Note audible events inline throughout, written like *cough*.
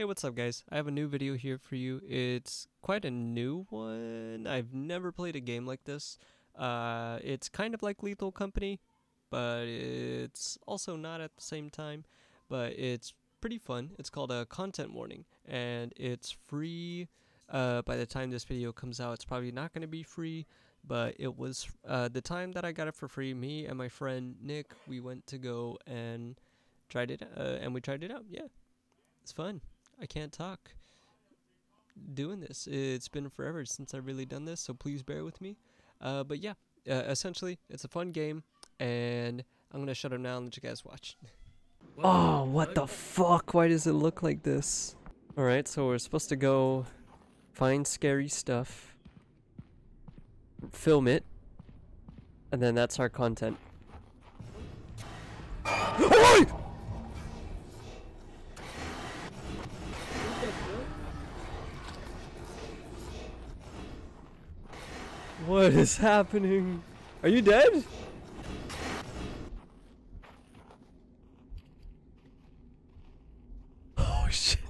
Hey, what's up guys? I have a new video here for you. It's quite a new one. I've never played a game like this. Uh, it's kind of like Lethal Company, but it's also not at the same time. But it's pretty fun. It's called a content warning, and it's free. Uh, by the time this video comes out, it's probably not going to be free, but it was uh, the time that I got it for free. Me and my friend Nick, we went to go and tried it, uh, and we tried it out. Yeah, it's fun. I can't talk doing this. It's been forever since I've really done this, so please bear with me. Uh, but yeah, uh, essentially, it's a fun game, and I'm gonna shut up now and let you guys watch. *laughs* oh, what the fuck? Why does it look like this? Alright, so we're supposed to go find scary stuff, film it, and then that's our content. *gasps* What is happening? Are you dead? Oh shit.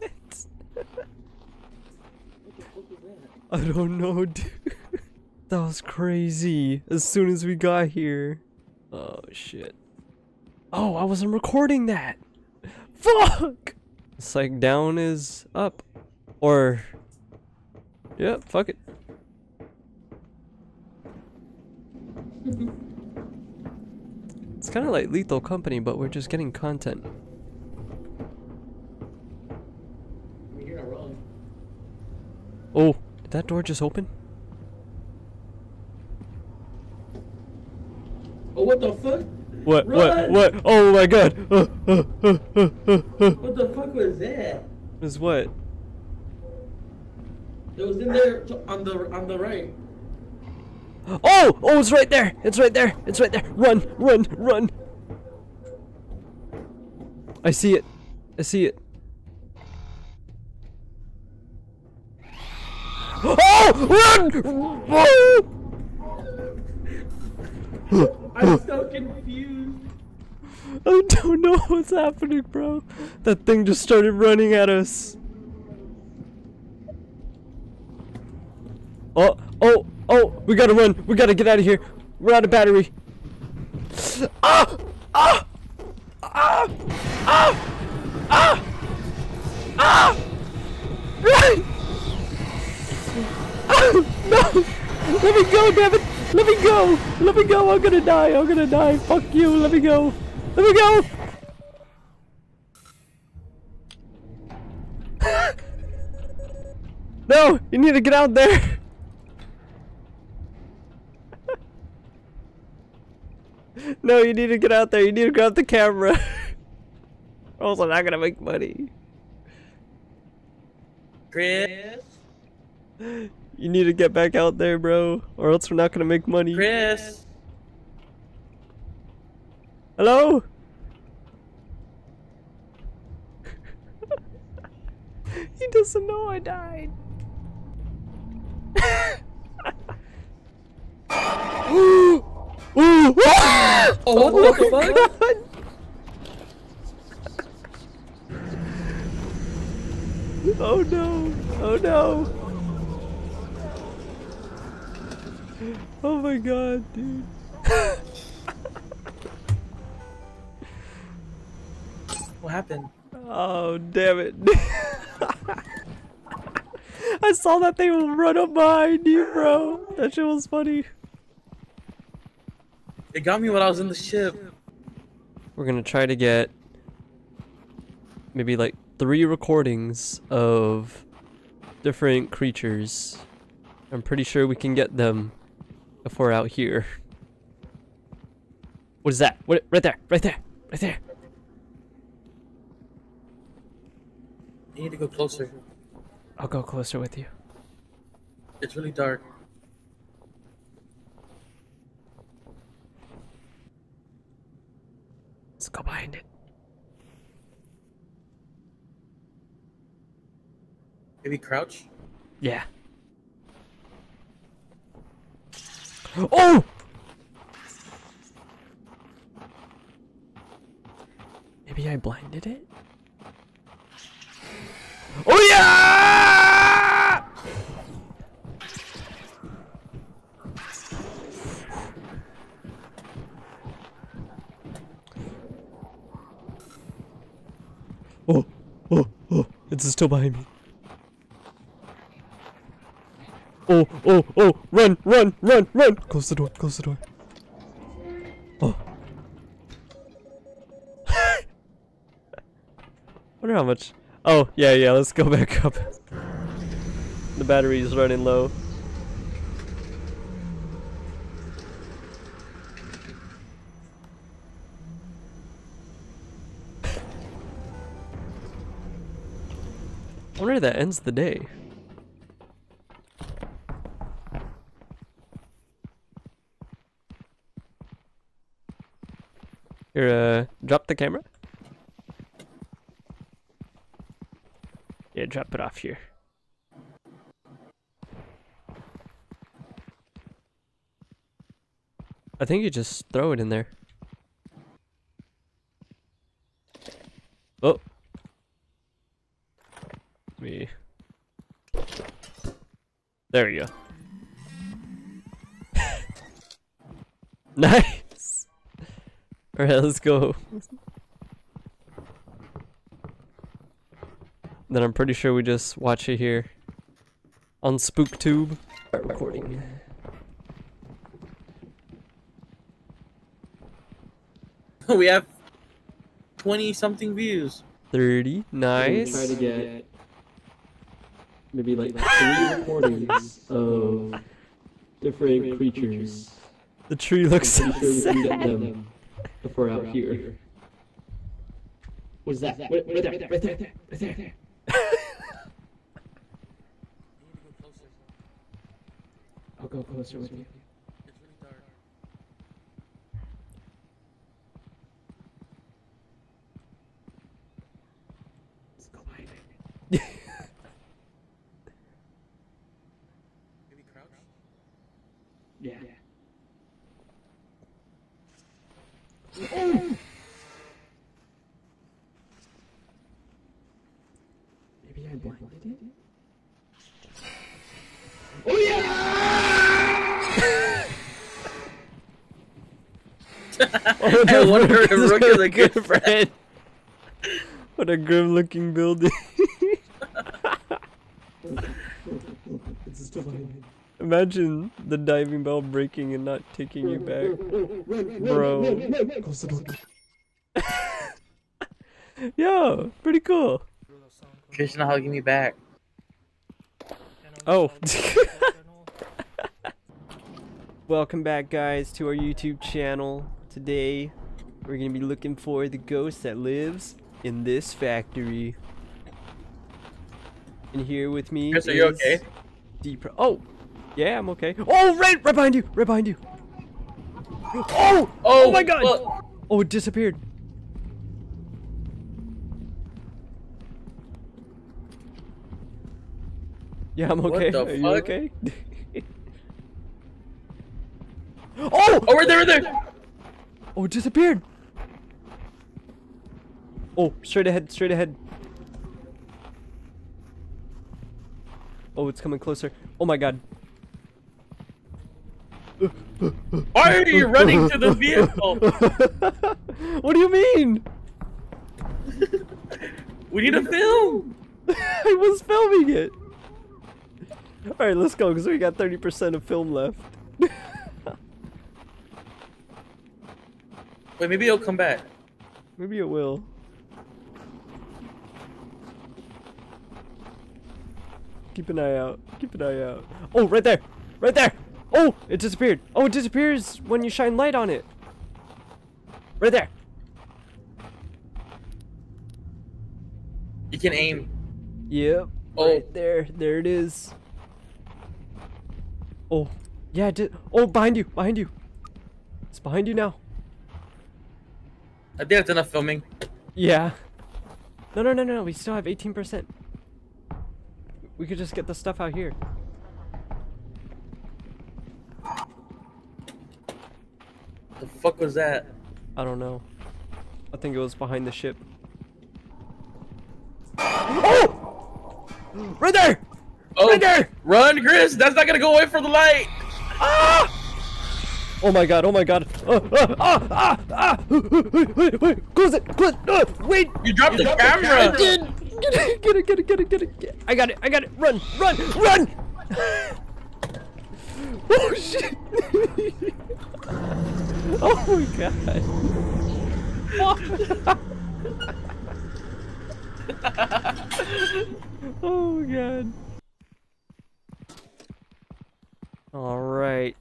I don't know, dude. That was crazy. As soon as we got here. Oh shit. Oh, I wasn't recording that. Fuck! It's like down is up. Or. Yeah, fuck it. It's kind of like Lethal Company, but we're just getting content. Oh, did that door just open? Oh, what the fuck? What? Run! What? What? Oh my god! Uh, uh, uh. What the fuck was that? Is what? It was in there on the on the right. Oh! Oh, it's right there! It's right there! It's right there! Run! Run! Run! I see it. I see it. Oh! Run! I'm so confused. I don't know what's happening, bro. That thing just started running at us. Oh, oh, oh, we gotta run. We gotta get out of here. We're out of battery. Ah! Ah! Ah! Ah! Ah! Ah! Run! Ah! No! Let me go, damn it! Let me go! Let me go! I'm gonna die! I'm gonna die! Fuck you! Let me go! Let me go! *laughs* no! You need to get out there! No, you need to get out there. You need to grab the camera. or else I'm not gonna make money. Chris. You need to get back out there, bro. Or else we're not gonna make money. Chris. Hello? *laughs* he doesn't know I died. *laughs* *gasps* Ooh! Ooh! Ah! Oh, my fuck? God. Oh no! Oh no! Oh my god, dude. What happened? Oh, damn it. *laughs* I saw that thing run up behind you, bro. That shit was funny. It got me when I was in the ship. We're gonna try to get maybe like three recordings of different creatures. I'm pretty sure we can get them if we're out here. What is that? What? Right there! Right there! Right there! I need to go closer. I'll go closer with you. It's really dark. Go behind it. Maybe crouch. Yeah. Oh! Maybe I blinded it? Oh, It's still behind me. Oh, oh, oh, run, run, run, run! Close the door, close the door. Oh. *laughs* wonder how much. Oh, yeah, yeah, let's go back up. *laughs* The battery is running low. That ends the day. Here, uh, drop the camera. Yeah, drop it off here. I think you just throw it in there. Oh. Me. There we go. *laughs* nice. All right, let's go. Then I'm pretty sure we just watch it here on SpookTube. Start recording. *laughs* we have 20 something views. 30. Nice. Try to get maybe like three *laughs* recordings of different creatures. The tree looks so I'm sure we can sad. get them if we're out here. What's that? Right, right there, right there, right there, right there. I'll go closer with you. Let's go *laughs* behind it. Maybe crouch? Yeah. Maybe I blinded it? Oh, I wonder if this is Rook is a good good friend. *laughs* What a grim looking building. It's still behind me. Imagine the diving bell breaking and not taking you back. Bro. Close the door. Yo, pretty cool. Krishna hugging me back. Oh. *laughs* Welcome back, guys, to our YouTube channel. Today, we're gonna be looking for the ghost that lives in this factory. And here with me Chris, are you okay? Deep. Oh, yeah, I'm okay. Oh, right, right behind you, right behind you. Oh, oh, my God! Oh, fuck. Oh, it disappeared. Yeah, I'm What okay. the Are you okay? *laughs* oh! Oh, right there, right there! Oh, it disappeared. Oh, straight ahead, straight ahead. Oh, it's coming closer. Oh my god. Why are you running to the vehicle? *laughs* what do you mean? *laughs* We need a film! *laughs* I was filming it. Alright, let's go, because we got 30% of film left. Wait, maybe it'll come back. Maybe it will. Keep an eye out. Keep an eye out. Oh, right there! Right there! Oh, it disappeared. Oh, it disappears when you shine light on it. Right there. You can aim. Yep. Oh. Right there. There it is. Oh. Yeah, it did. Oh, behind you. Behind you. It's behind you now. I think that's enough filming. Yeah. No, no, no, no. We still have 18%. We could just get the stuff out here. The fuck was that? I don't know. I think it was behind the ship. Oh! Right there! Oh, Right there! Run, Chris! That's not gonna go away from the light! Ah! Oh my god, oh my god. Ah, ah, ah, ah. Wait, wait, wait, wait. Close it, close it. Uh, wait. You dropped the I camera! did. Get it, get it, get it, get it, get it. Get I got it, I got it. Run, run, run! *laughs* oh shit! *laughs* oh my god. *laughs* oh god. Alright.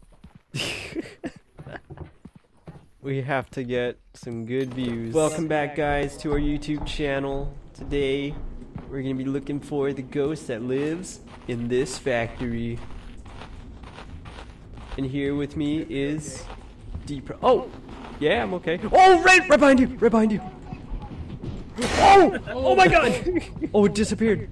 We have to get some good views. Welcome back guys to our YouTube channel. Today we're gonna be looking for the ghost that lives in this factory. And here with me is Deep. Oh! Yeah, I'm okay. Oh, right, right behind you! Right behind you! Oh! Oh my god! *laughs* Oh, it disappeared.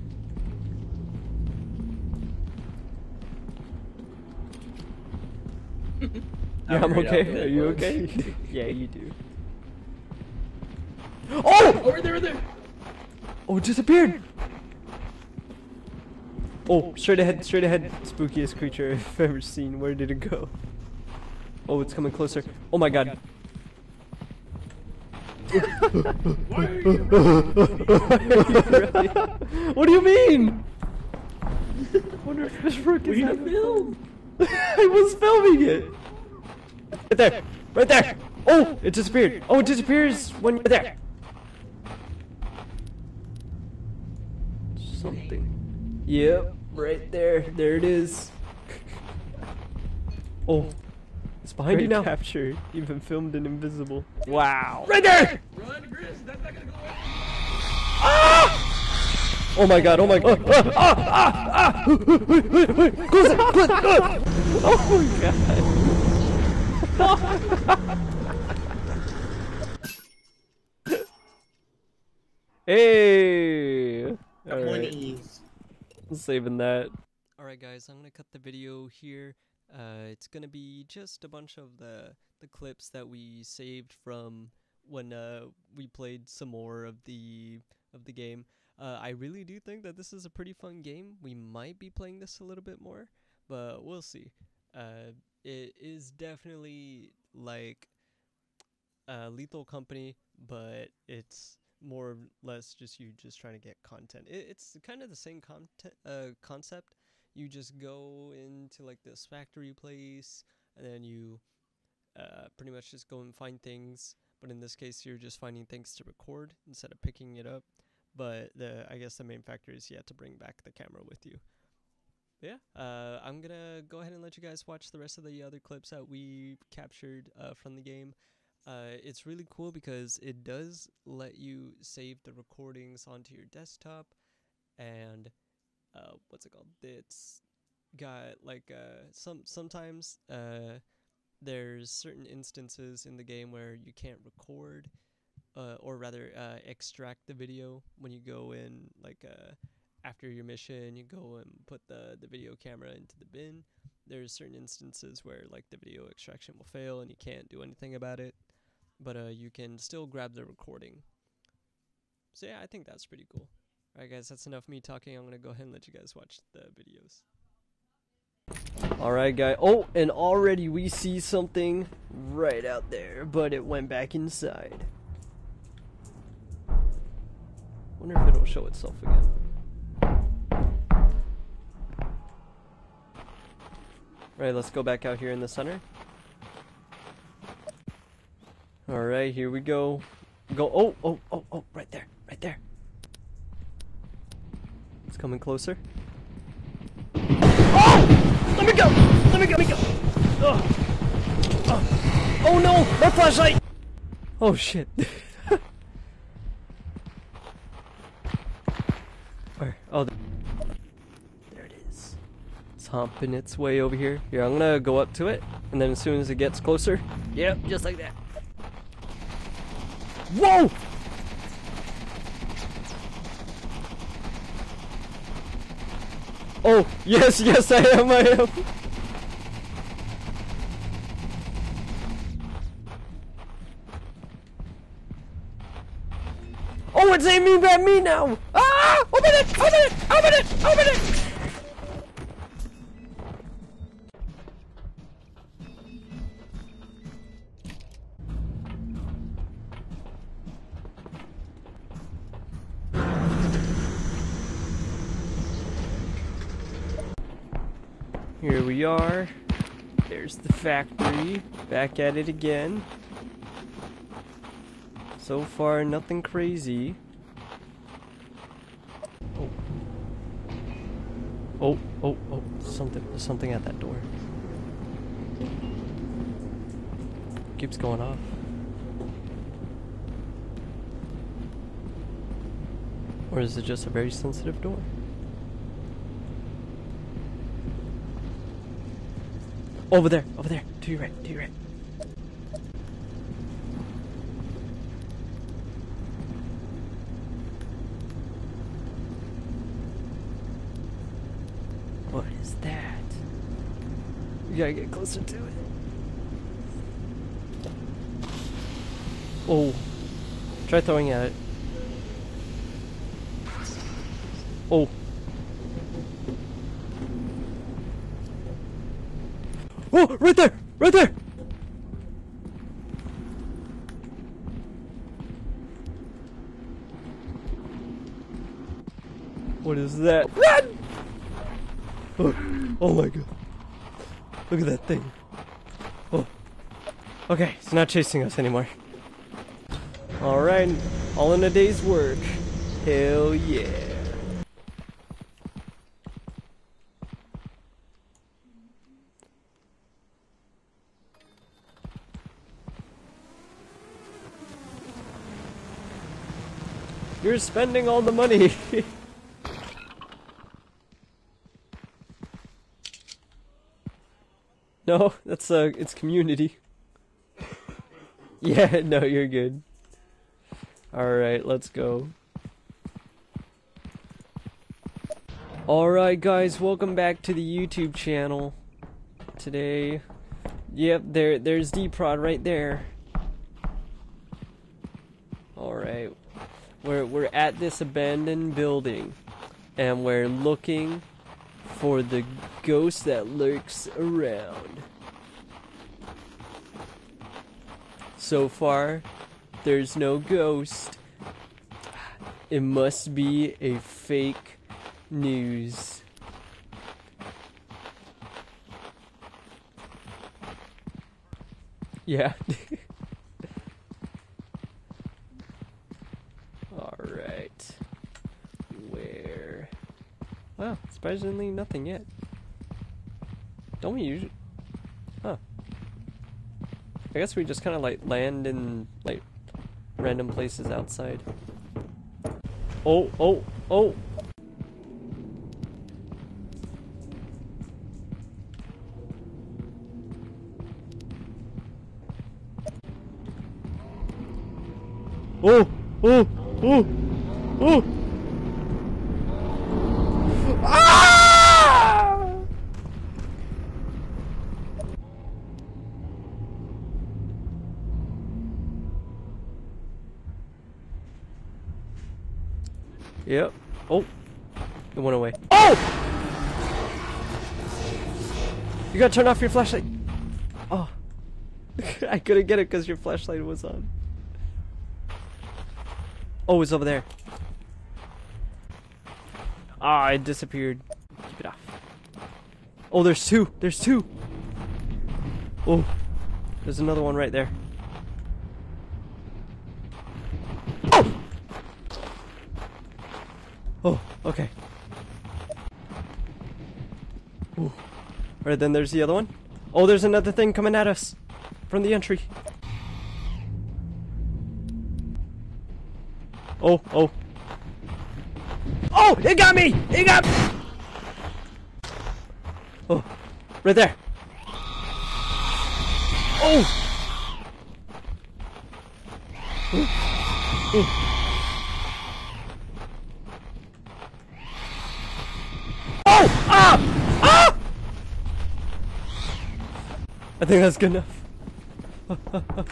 Yeah, I'm okay. Are you okay? *laughs* yeah, you do. Oh! Over there, over there. Oh, it disappeared! Oh, straight ahead, straight ahead. Spookiest creature *laughs* I've ever seen. Where did it go? Oh, it's coming closer. Oh my god. Why are you what do you mean? I *laughs* wonder if this Brook is film. I was filming it. Right there, right there. Oh, it disappeared. Oh, it disappears when you're there. Something. Yep, right there. There it is. *laughs* Oh, it's behind you now. Captured, even filmed and invisible. Wow. Right there. Run, Chris. That's not gonna go away. Oh my god, oh my god. Ah, ah, ah, ah. *laughs* Close it, close it. ah. *laughs* Oh my god. Hey. All right. Saving that. Alright guys, I'm gonna cut the video here. Uh, it's gonna be just a bunch of the the clips that we saved from when uh, we played some more of the of the game. Uh, I really do think that this is a pretty fun game. We might be playing this a little bit more, but we'll see. Uh, it is definitely like a lethal company, but it's more or less just you just trying to get content. It, it's kind of the same content uh, concept. You just go into like this factory place, and then you uh, pretty much just go and find things. But in this case, you're just finding things to record instead of picking it up. But the I guess the main factor is you have to bring back the camera with you. Yeah, uh, I'm gonna go ahead and let you guys watch the rest of the other clips that we captured uh, from the game. Uh, it's really cool because it does let you save the recordings onto your desktop, and uh, what's it called? It's got like uh, some sometimes uh, there's certain instances in the game where you can't record, or rather extract the video when you go in like after your mission. You go and put the the video camera into the bin. There's certain instances where like the video extraction will fail and you can't do anything about it but uh, you can still grab the recording. So yeah, I think that's pretty cool. Alright guys, that's enough me talking. I'm gonna go ahead and let you guys watch the videos. Alright guy. Oh, and already we see something right out there, but it went back inside. Wonder if it'll show itself again. Right, let's go back out here in the center. All right, here we go. Go. Oh, oh, oh, oh, right there, right there. It's coming closer. Oh! Let me go! Let me go! Let me go! Oh, oh. oh no! My flashlight! Oh shit! *laughs* Where? Oh, th- there it is. It's humping its way over here. Here, I'm gonna go up to it, and then as soon as it gets closer, yep, just like that. Whoa! Oh, yes, *laughs* yes, I am, I am. Oh, it's aiming at me now! Ah! Open it! Open it! Open it! Open it! We are. There's the factory. Back at it again. So far, nothing crazy. Oh. Oh, oh, oh. Something, something at that door. Keeps going off. Or is it just a very sensitive door? Over there, over there, to your right, to your right. What is that? You gotta get closer to it. Oh. Try throwing at it. Oh. Oh, right there! Right there! What is that? Run! Oh, oh my god. Look at that thing. Oh. Okay, it's not chasing us anymore. Alright, all in a day's work. Hell yeah. You're spending all the money. *laughs* no, that's uh it's community. *laughs* yeah, no, you're good. Alright, let's go. Alright guys, welcome back to the YouTube channel. Today Yep, there there's D-Prod right there. Alright. We're we're at this abandoned building and we're looking for the ghost that lurks around. So far, there's no ghost. It must be a fake news. Yeah. *laughs* Alright. Where? Well, surprisingly nothing yet. Don't we usually... Huh. I guess we just kind of like land in like random places outside. Oh, oh, oh! Oh! Oh! Oh! Oh! Ah! Yep. Oh! It went away. Oh! You gotta turn off your flashlight. Oh. *laughs* I couldn't get it because your flashlight was on. Oh, it's over there. Ah, it disappeared. Keep it off. Oh, there's two. There's two. Oh, there's another one right there. Oh! Oh, okay. Alright, then there's the other one. Oh, there's another thing coming at us from the entry. Oh, oh. Oh, it got me! It got me! Oh, right there. Oh! Oh. Oh. Oh! Ah! Ah! I think that's good enough.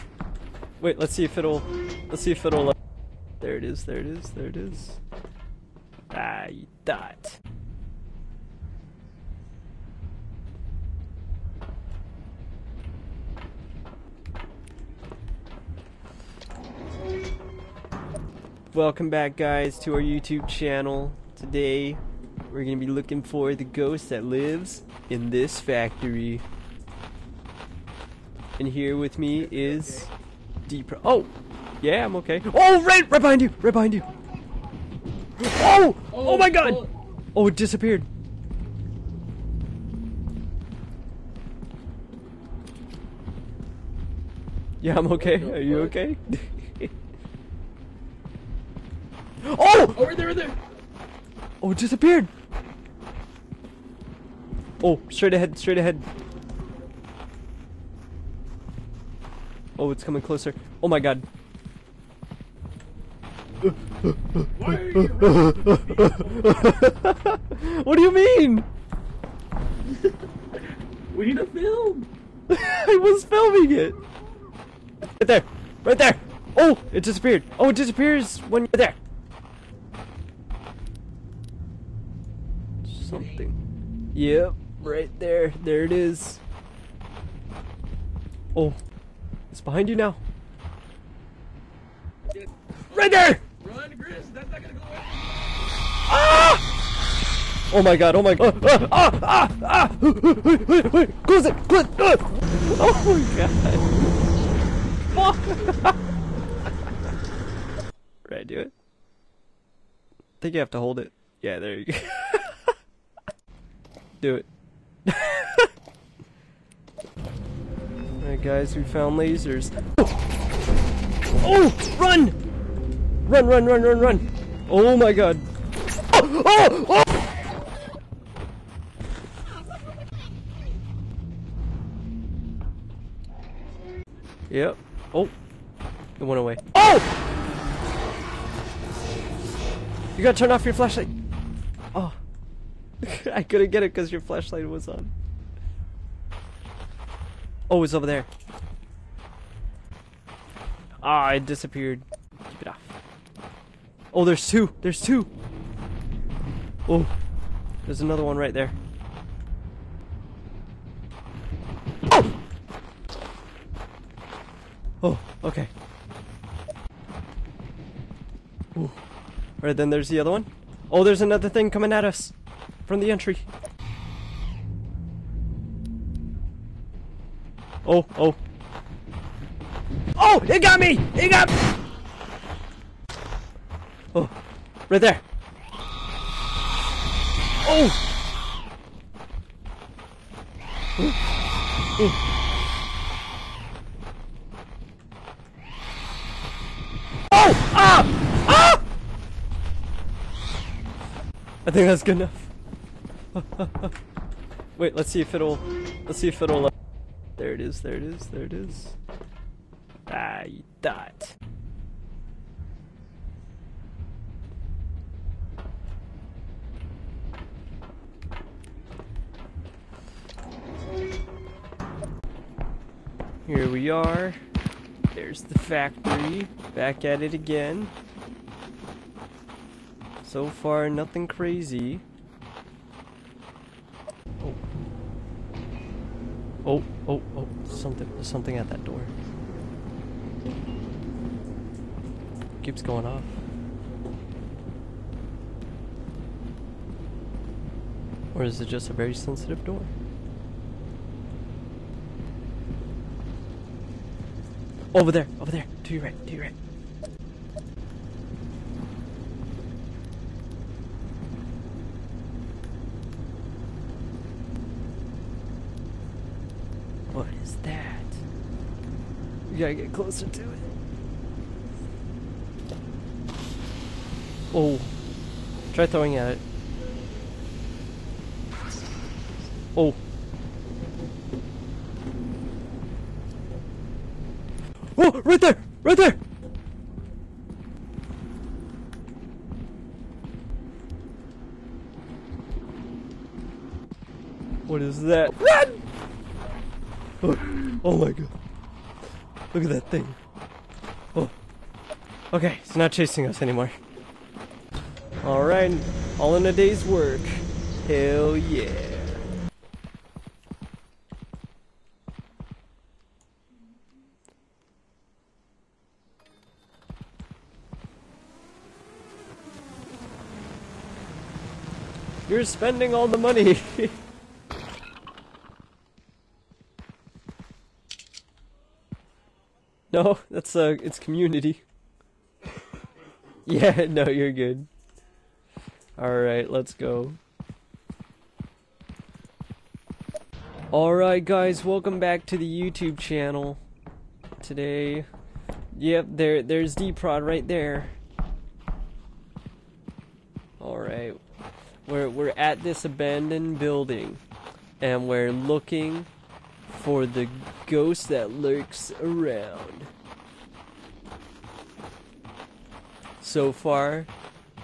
*laughs* Wait, let's see if it'll. Let's see if it'll. There it is. There it is. There it is. Ah, you thought. Welcome back, guys, to our YouTube channel. Today, We're gonna be looking for the ghost that lives in this factory. And here with me is Deep. Oh, yeah, I'm okay. Oh, right, right behind you, right behind you. Oh, oh, my God. oh. Oh, it disappeared. Yeah, I'm okay. Are you okay? *laughs* oh! Oh, right there, right there. Oh, it disappeared. Oh, straight ahead, straight ahead. Oh, it's coming closer. Oh my god. Why are you running to the vehicle? what do you mean? We need a film. *laughs* I was filming it. Right there. Right there. Oh, it disappeared. Oh, it disappears when you're there. Something. Yep, right there. There it is. Oh, behind you now. Right there. Run, Chris. That's not gonna go away. Ah! Oh my god, oh my god. Ah, ah, ah, ah. Close it, close it. Ah. Oh my god. Fuck. *laughs* right, do it. I think you have to hold it. Yeah, there you go. *laughs* do it. Alright guys, we found lasers. Oh! oh! Run! Run, run, run, run, run! Oh my god. Oh! Oh! oh! Yep. Oh! It went away. Oh! You gotta turn off your flashlight. Oh. *laughs* I couldn't get it because your flashlight was on. Oh, it's over there. Ah, it disappeared. Keep it off. Oh, there's two. There's two. Oh, there's another one right there. Oh! Oh, okay. Ooh. Alright, then there's the other one. Oh, there's another thing coming at us from the entry. Oh, oh. Oh, it got me! It got me! Oh, right there. Oh! Ooh. Ooh. Oh! Ah! Ah! I think that's good enough. *laughs* Wait, let's see if it'll. Let's see if it'll. It is. There it is. There it is. Ah, you thought. Here we are. There's the factory. Back at it again. So far, nothing crazy. Oh. Oh, oh, oh. Something, something at that door. Keeps going off. Or is it just a very sensitive door? Over there, over there, to your right, to your right. What is that? You gotta get closer to it. Oh. Try throwing at it. Oh. Oh, right there! Right there! What is that? Run! Oh, oh my god. Look at that thing. Oh. Okay, it's not chasing us anymore. Alright, all in a day's work. Hell yeah. You're spending all the money. *laughs* no, that's uh it's community. *laughs* yeah, no, you're good. Alright, let's go. Alright guys, welcome back to the YouTube channel. Today Yep, there there's D-Prod right there. Alright. We're we're at this abandoned building and we're looking for the ghost that lurks around. So far,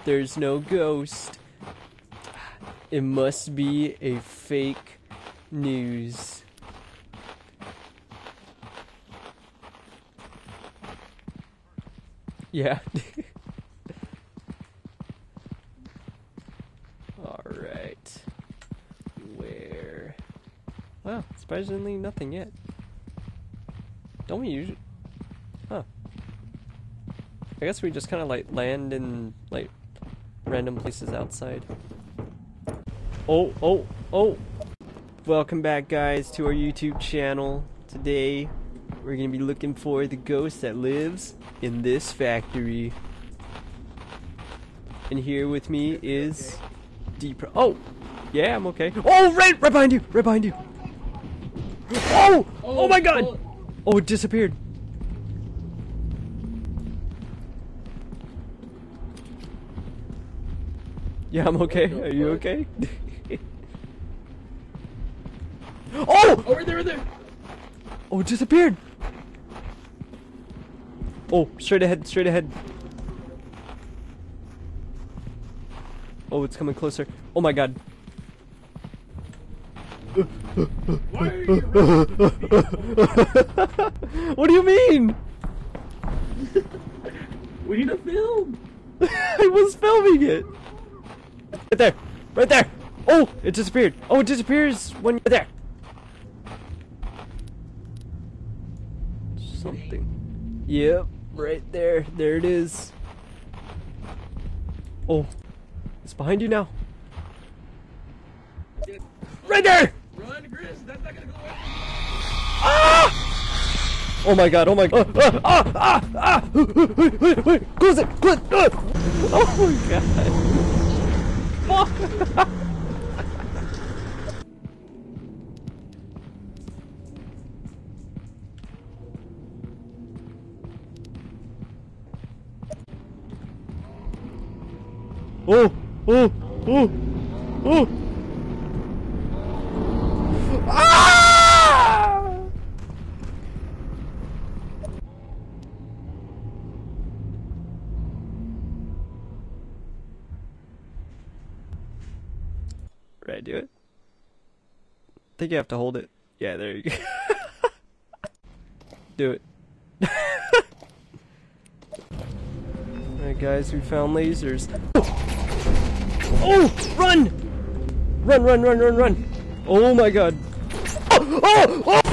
there's no ghost. It must be a fake news. Yeah. *laughs* Alright. Where? Well, surprisingly nothing yet. Don't we usually... Huh. I guess we just kind of like land in like random places outside. Oh, oh, oh! Welcome back guys to our YouTube channel. Today we're gonna be looking for the ghost that lives in this factory. And here with me is Deep. Oh, yeah, I'm okay. Oh, right, right behind you, right behind you. Oh! oh, oh, my God! Oh, it disappeared. Yeah, I'm okay. Are you okay? *laughs* oh! Oh, right there, right there. Oh, it disappeared. Oh, straight ahead, straight ahead. Oh, it's coming closer. Oh my god. Why are you running? *laughs* what do you mean? *laughs* We need a film. *laughs* I was filming it. Right there. Right there. Oh, it disappeared. Oh, it disappears when you're there. Something. Yep, right there. There it is. Oh, it's behind you now. Right there! Run, Chris. That's not gonna go away. Ah! Oh my god, oh my god. Ah, ah, ah, ah! Close it, close it! Ah! Oh my god. Fuck! *laughs* Oh, oh, oh, oh! Ah! Right, do it. I think you have to hold it. Yeah, there you go. *laughs* do it. *laughs* Alright guys, we found lasers. Oh! oh! Run! Run, run, run, run, run! Oh my god. *gasps* Oh! Oh! oh!